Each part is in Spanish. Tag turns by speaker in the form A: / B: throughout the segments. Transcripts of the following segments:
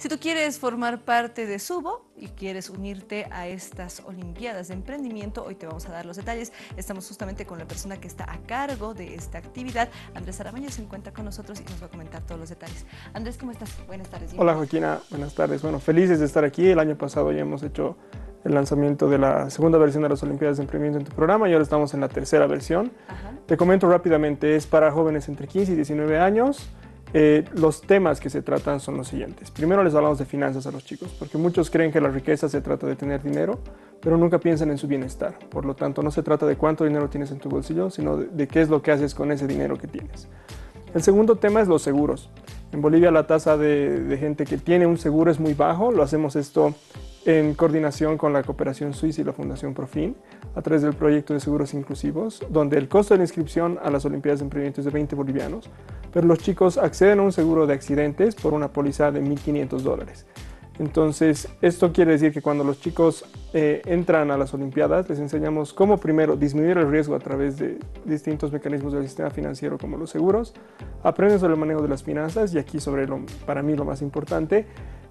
A: Si tú quieres formar parte de Subo y quieres unirte a estas Olimpiadas de Emprendimiento, hoy te vamos a dar los detalles. Estamos justamente con la persona que está a cargo de esta actividad. Andrés Aramaño se encuentra con nosotros y nos va a comentar todos los detalles. Andrés, ¿cómo estás? Buenas tardes.
B: Hola Joaquina, buenas tardes. Bueno, felices de estar aquí. El año pasado ya hemos hecho el lanzamiento de la segunda versión de las Olimpiadas de Emprendimiento en tu programa y ahora estamos en la tercera versión. Te comento rápidamente, es para jóvenes entre 15 y 19 años. Eh, los temas que se tratan son los siguientes. Primero les hablamos de finanzas a los chicos, porque muchos creen que la riqueza se trata de tener dinero, pero nunca piensan en su bienestar. Por lo tanto, no se trata de cuánto dinero tienes en tu bolsillo, sino de qué es lo que haces con ese dinero que tienes. El segundo tema es los seguros. En Bolivia la tasa de, gente que tiene un seguro es muy bajo. Lo hacemos esto en coordinación con la Cooperación Suiza y la Fundación Profin a través del proyecto de seguros inclusivos, donde el costo de la inscripción a las Olimpiadas de Emprendimiento es de 20 bolivianos, pero los chicos acceden a un seguro de accidentes por una póliza de 1.500 dólares. Entonces, esto quiere decir que cuando los chicos eh, entran a las Olimpiadas, les enseñamos cómo primero disminuir el riesgo a través de distintos mecanismos del sistema financiero como los seguros, aprenden sobre el manejo de las finanzas y aquí sobre lo, para mí lo más importante,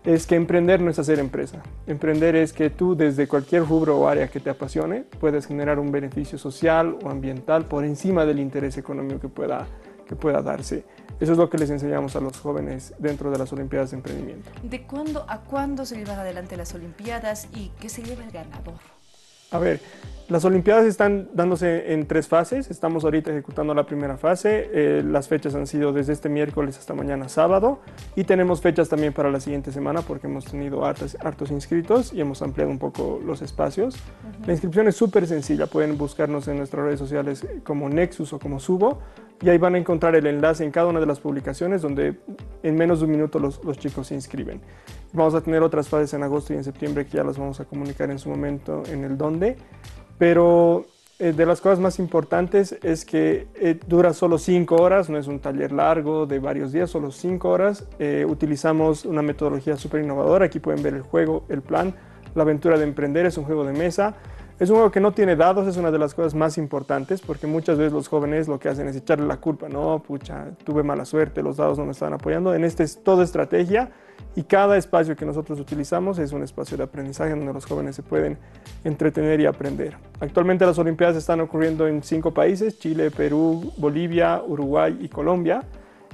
B: es que emprender no es hacer empresa. Emprender es que tú desde cualquier rubro o área que te apasione puedes generar un beneficio social o ambiental por encima del interés económico que pueda, que pueda darse. Eso es lo que les enseñamos a los jóvenes dentro de las Olimpiadas de Emprendimiento.
A: ¿De cuándo a cuándo se llevan adelante las Olimpiadas y qué se lleva el ganador?
B: A ver, las Olimpiadas están dándose en tres fases. Estamos ahorita ejecutando la primera fase. Eh, las fechas han sido desde este miércoles hasta mañana sábado. Y tenemos fechas también para la siguiente semana porque hemos tenido hartos, hartos inscritos y hemos ampliado un poco los espacios. La inscripción es súper sencilla. Pueden buscarnos en nuestras redes sociales como Nexus o como Subo. Y ahí van a encontrar el enlace en cada una de las publicaciones donde en menos de un minuto los, los chicos se inscriben. Vamos a tener otras fases en agosto y en septiembre que ya las vamos a comunicar en su momento en el dónde. Pero eh, de las cosas más importantes es que eh, dura solo cinco horas, no es un taller largo de varios días, solo cinco horas. Eh, utilizamos una metodología súper innovadora. Aquí pueden ver el juego, el plan. La aventura de emprender es un juego de mesa es un juego que no tiene dados, es una de las cosas más importantes porque muchas veces los jóvenes lo que hacen es echarle la culpa, no, pucha, tuve mala suerte, los dados no me estaban apoyando. En este es todo estrategia y cada espacio que nosotros utilizamos es un espacio de aprendizaje donde los jóvenes se pueden entretener y aprender. Actualmente las Olimpiadas están ocurriendo en cinco países, Chile, Perú, Bolivia, Uruguay y Colombia.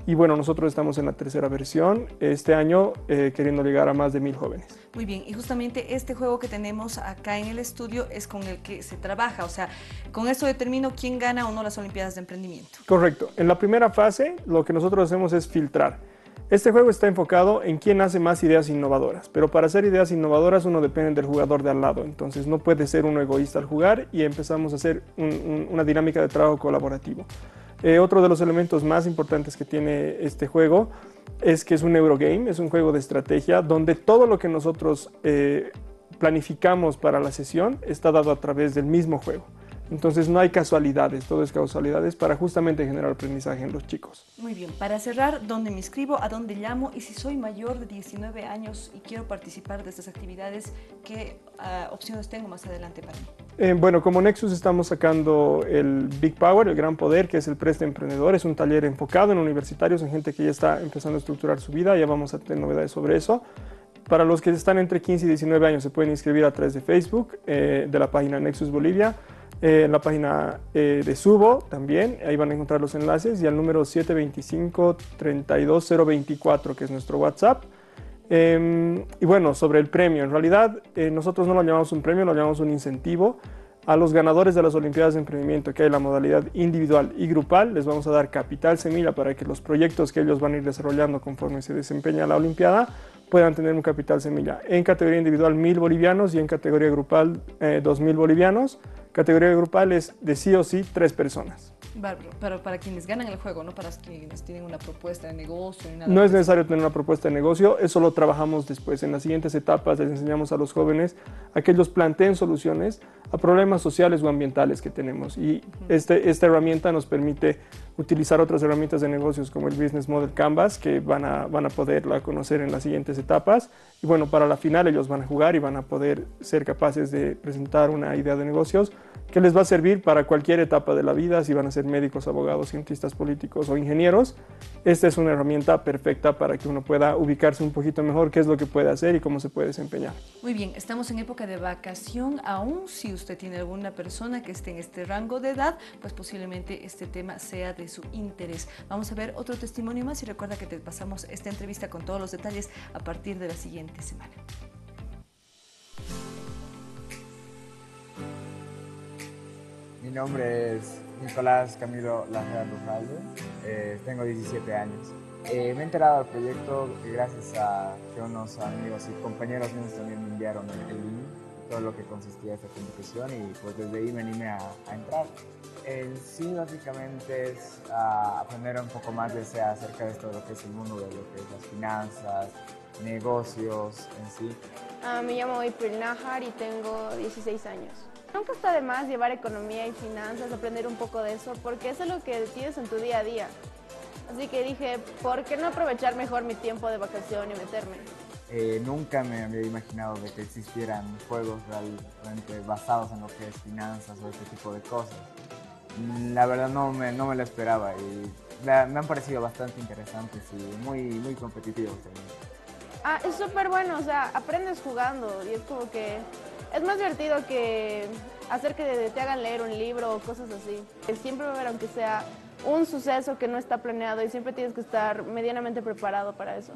B: Y bueno, nosotros estamos en la tercera versión este año eh, queriendo llegar a más de mil jóvenes.
A: Muy bien, y justamente este juego que tenemos acá en el estudio es con el que se trabaja, o sea, con esto determino quién gana o no las Olimpiadas de Emprendimiento.
B: Correcto. En la primera fase lo que nosotros hacemos es filtrar. Este juego está enfocado en quién hace más ideas innovadoras, pero para hacer ideas innovadoras uno depende del jugador de al lado, entonces no puede ser uno egoísta al jugar y empezamos a hacer una dinámica de trabajo colaborativo. Eh, otro de los elementos más importantes que tiene este juego es que es un Eurogame, es un juego de estrategia donde todo lo que nosotros eh, planificamos para la sesión está dado a través del mismo juego. Entonces no hay casualidades, todo es causalidades para justamente generar aprendizaje en los chicos.
A: Muy bien, para cerrar, ¿dónde me inscribo? ¿A dónde llamo? Y si soy mayor de 19 años y quiero participar de estas actividades, ¿qué ah, opciones tengo más adelante para mí?
B: Eh, bueno, como Nexus estamos sacando el Big Power, el Gran Poder, que es el Preste Emprendedor. Es un taller enfocado en universitarios, en gente que ya está empezando a estructurar su vida. Ya vamos a tener novedades sobre eso. Para los que están entre 15 y 19 años, se pueden inscribir a través de Facebook, eh, de la página Nexus Bolivia eh, en la página eh, de Subo también, ahí van a encontrar los enlaces y al número 725-32024, que es nuestro WhatsApp. Em, y bueno, sobre el premio, en realidad eh, nosotros no lo llamamos un premio, lo llamamos un incentivo. A los ganadores de las Olimpiadas de Emprendimiento, que hay la modalidad individual y grupal, les vamos a dar capital semilla para que los proyectos que ellos van a ir desarrollando conforme se desempeña la Olimpiada puedan tener un capital semilla. En categoría individual, 1.000 bolivianos y en categoría grupal, 2.000 bolivianos. Categoría grupal es de sí o sí tres personas.
A: Pero para quienes ganan el juego, no para quienes tienen una propuesta de negocio. Nada
B: no es necesario tener una propuesta de negocio, eso lo trabajamos después. En las siguientes etapas les enseñamos a los jóvenes a que ellos planteen soluciones a problemas sociales o ambientales que tenemos. Y este, esta herramienta nos permite utilizar otras herramientas de negocios como el Business Model Canvas, que van a, van a poderla conocer en las siguientes etapas. Y bueno, para la final ellos van a jugar y van a poder ser capaces de presentar una idea de negocios que les va a servir para cualquier etapa de la vida, si van a ser médicos, abogados, cientistas políticos o ingenieros. Esta es una herramienta perfecta para que uno pueda ubicarse un poquito mejor qué es lo que puede hacer y cómo se puede desempeñar.
A: Muy bien, estamos en época de vacación, aún si usted tiene alguna persona que esté en este rango de edad, pues posiblemente este tema sea de su interés. Vamos a ver otro testimonio más y recuerda que te pasamos esta entrevista con todos los detalles a partir de la siguiente semana.
C: Mi nombre es Nicolás Camilo Lajera Rujalde, eh, tengo 17 años. Eh, me he enterado del proyecto gracias a que unos amigos y compañeros míos también me enviaron el, link, todo lo que consistía esta competición y pues desde ahí me animé a, entrar. El sí básicamente es aprender un poco más de ese, acerca de esto de lo que es el mundo de lo que es las finanzas, negocios en sí.
D: Ah, me llamo April Najar y tengo 16 años. Nunca está de más llevar economía y finanzas, aprender un poco de eso, porque eso es lo que tienes en tu día a día. Así que dije, ¿por qué no aprovechar mejor mi tiempo de vacación y meterme?
C: Eh, nunca me había imaginado de que existieran juegos realmente basados en lo que es finanzas o este tipo de cosas. La verdad no me, no me lo esperaba y me, han parecido bastante interesantes y muy, muy competitivos también.
D: Ah, es súper bueno, o sea, aprendes jugando y es como que es más divertido que hacer que te hagan leer un libro o cosas así. Siempre va a aunque sea un suceso que no está planeado y siempre tienes que estar medianamente preparado para eso.